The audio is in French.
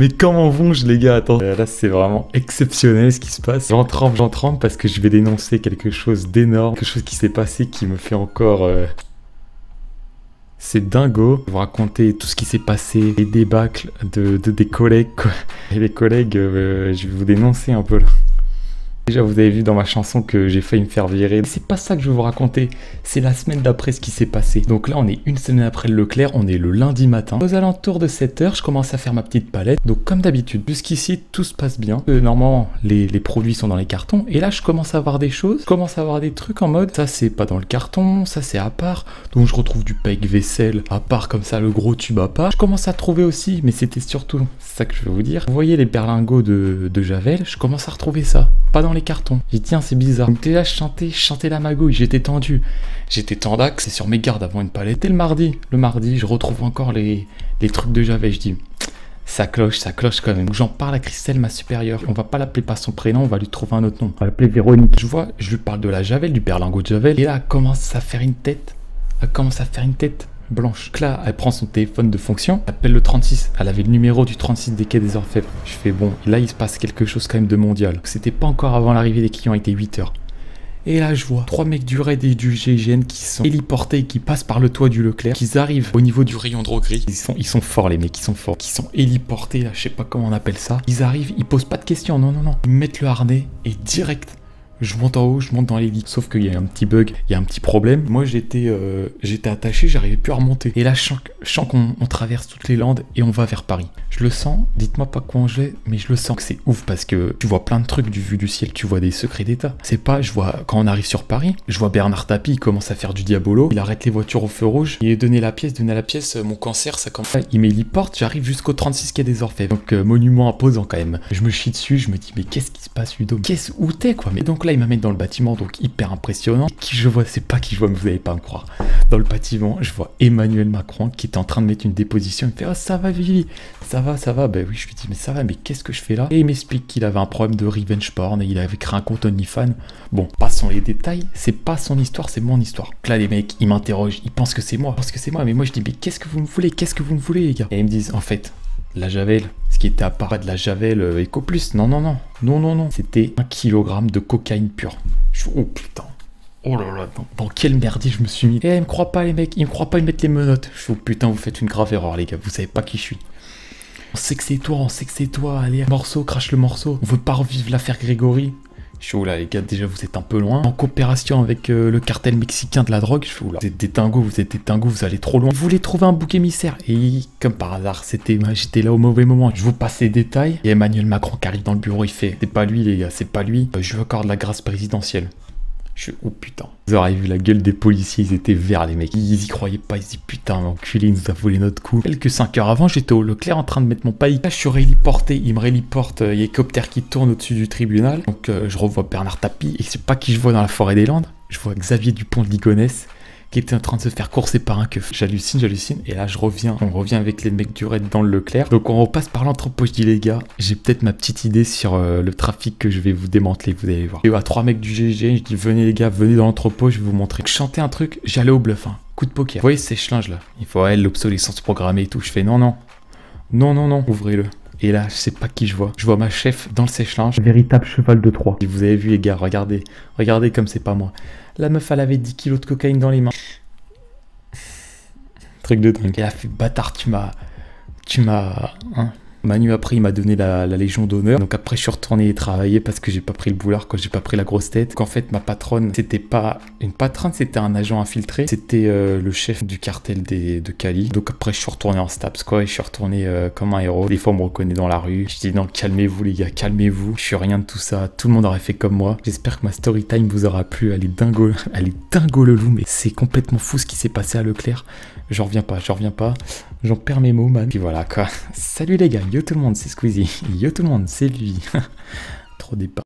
Mais comment vont-je les gars Attends, là c'est vraiment exceptionnel ce qui se passe. J'en trempe, j'en trempe parce que je vais dénoncer quelque chose d'énorme, quelque chose qui s'est passé qui me fait encore... euh, C'est dingo. Je vais vous raconter tout ce qui s'est passé, les débâcles de, de- des collègues. Et les collègues, euh, je vais vous dénoncer un peu là. Déjà, vous avez vu dans ma chanson que j'ai failli me faire virer. C'est pas ça que je vais vous raconter. C'est la semaine d'après ce qui s'est passé. Donc là, on est une semaine après le Leclerc. On est le lundi matin. Aux alentours de 7h, je commence à faire ma petite palette. Donc, comme d'habitude, jusqu'ici, tout se passe bien. Euh, normalement, les, produits sont dans les cartons. Et là, je commence à voir des choses. Je commence à voir des trucs en mode ça, c'est pas dans le carton. Ça, c'est à part. Donc, je retrouve du peg vaisselle à part comme ça, le gros tube à part. Je commence à trouver aussi, mais c'était surtout ça que je vais vous dire. Vous voyez les berlingots de, de Javel? Je commence à retrouver ça. Pas dans les cartons. J'ai tiens, c'est bizarre. Donc, là, je la magouille. J'étais tendu. J'étais tendax, c'est sur mes gardes avant une palette. Et le mardi, le mardi, je retrouve encore les, les trucs de Javel. Je dis, ça cloche, ça cloche quand même. J'en parle à Christelle, ma supérieure. On va pas l'appeler par son prénom, on va lui trouver un autre nom. On va l'appeler Véronique. Je vois, je lui parle de la Javel, du berlingot de Javel. Et là, commence à faire une tête. Elle commence à faire une tête blanche. Là, elle prend son téléphone de fonction, elle appelle le 36. Elle avait le numéro du 36 des quais des Orfèvres. Je fais bon, là, il se passe quelque chose quand même de mondial. C'était pas encore avant l'arrivée des clients, il était 8 heures. Et là, je vois trois mecs du raid et du GIGN qui sont héliportés, qui passent par le toit du Leclerc, qui arrivent au niveau du rayon droguerie. Ils sont, ils sont forts, les mecs, ils sont forts. Qui sont héliportés, là, je sais pas comment on appelle ça. Ils arrivent, ils posent pas de questions, non, non, non. Ils mettent le harnais et direct. Je monte en haut, je monte dans les. Sauf qu'il y a un petit bug, il y a un petit problème. Moi, j'étais euh, j'étais attaché, j'arrivais plus à remonter. Et là, je sens, qu'on on traverse toutes les landes et on va vers Paris. Je le sens, dites-moi pas quoi je vais, mais je le sens que c'est ouf parce que tu vois plein de trucs du vu du ciel, tu vois des secrets d'État. C'est pas, je vois, quand on arrive sur Paris, je vois Bernard Tapie, il commence à faire du diabolo, il arrête les voitures au feu rouge, il est donné la pièce, donné la pièce, euh, mon cancer, ça commence. Il m'héliporte, j'arrive jusqu'au 36 quai des Orfèvres. Donc, euh, monument imposant quand même. Je me chie dessus, je me dis, mais qu'est-ce qui se passe, Ludo? Qu'est-ce où t'es, quoi? Mais donc là, il m'amène dans le bâtiment, donc hyper impressionnant. Qui je vois, c'est pas qui je vois, mais vous allez pas me croire. Dans le bâtiment, je vois Emmanuel Macron qui est en train de mettre une déposition. Il me fait, oh, ça va, Vivi Ça va, ça va Ben oui, je lui dis, mais ça va, mais qu'est-ce que je fais là? Et il m'explique qu'il avait un problème de revenge porn et il avait créé un compte OnlyFans. Bon, passons les détails, c'est pas son histoire, c'est mon histoire. Donc là, les mecs, ils m'interrogent, ils pensent que c'est moi. Pensent que c'est moi, mais moi, je dis, mais qu'est-ce que vous me voulez? Qu'est-ce que vous me voulez, les gars? Et ils me disent, en fait, la Javel, qui était à part de la Javel euh, Eco Plus, non, non, non, non, non, non, c'était un kilogramme de cocaïne pure. Oh putain. Oh là là, dans, dans quel merdier je me suis mis. Et ils me croient pas, les mecs, ils me croient pas, ils mettent les menottes. Je suis, oh putain, vous faites une grave erreur, les gars, vous savez pas qui je suis. On sait que c'est toi, on sait que c'est toi, allez, morceau, crache le morceau. On veut pas revivre l'affaire Grégory. Oh là, les gars, déjà, vous êtes un peu loin. En coopération avec euh, le cartel mexicain de la drogue, je oh là, vous êtes des vous êtes des vous allez trop loin. Vous voulez trouver un bouc émissaire. Et comme par hasard, c'était, j'étais là au mauvais moment. Je vous passe les détails. Et Emmanuel Macron qui arrive dans le bureau, il fait, c'est pas lui, les gars, c'est pas lui. Euh, Je lui accorde la grâce présidentielle. Je suis, oh putain. Vous auriez vu la gueule des policiers, ils étaient verts, les mecs. Ils y croyaient pas, ils se disent, putain, enculé, il nous a volé notre coup. Quelques 5 heures avant, j'étais au Leclerc en train de mettre mon paille. Là, je suis réliporté, il me réliporte, euh, il y a hélicoptère qui tourne au-dessus du tribunal. Donc, euh, je revois Bernard Tapie, et c'est pas qui je vois dans la forêt des Landes. Je vois Xavier Dupont de Ligonnès qui était en train de se faire courser par un keuf. J'hallucine, j'hallucine, et là je reviens, on revient avec les mecs du raid dans le Leclerc. Donc on repasse par l'entrepôt, je dis les gars, j'ai peut-être ma petite idée sur euh, le trafic que je vais vous démanteler, vous allez voir. Et à trois mecs du GG, je dis venez les gars, venez dans l'entrepôt, je vais vous montrer. Je chantais un truc, j'allais au bluff, hein. coup de poker. Vous voyez ces linge là Il faut ouais, l'obsolescence programmée et tout. Je fais non, non, non, non, non, ouvrez-le. Et là, je sais pas qui je vois. Je vois ma chef dans le sèche-linge. Véritable cheval de Troie. Et vous avez vu, les gars, regardez. Regardez comme c'est pas moi. La meuf, elle avait 10 kilos de cocaïne dans les mains. Truc de dingue. Elle a fait bâtard, tu m'as. Tu m'as. Hein Manu après il m'a donné la, Légion d'honneur. Donc après je suis retourné travailler parce que j'ai pas pris le boulard, quand j'ai pas pris la grosse tête. Qu'en fait ma patronne c'était pas une patronne, c'était un agent infiltré. C'était euh, le chef du cartel de Cali. Donc après je suis retourné en Staps quoi et je suis retourné euh, comme un héros. Des fois on me reconnaît dans la rue. Je dis non calmez-vous les gars, calmez-vous. Je suis rien de tout ça. Tout le monde aurait fait comme moi. J'espère que ma story time vous aura plu. Elle est dingo, elle est dingo le loup mais c'est complètement fou ce qui s'est passé à Leclerc. J'en reviens pas, j'en reviens pas. J'en perds mes mots, man. Puis voilà, quoi. Salut les gars, yo tout le monde, c'est Squeezie. Yo tout le monde, c'est lui. Trop départ.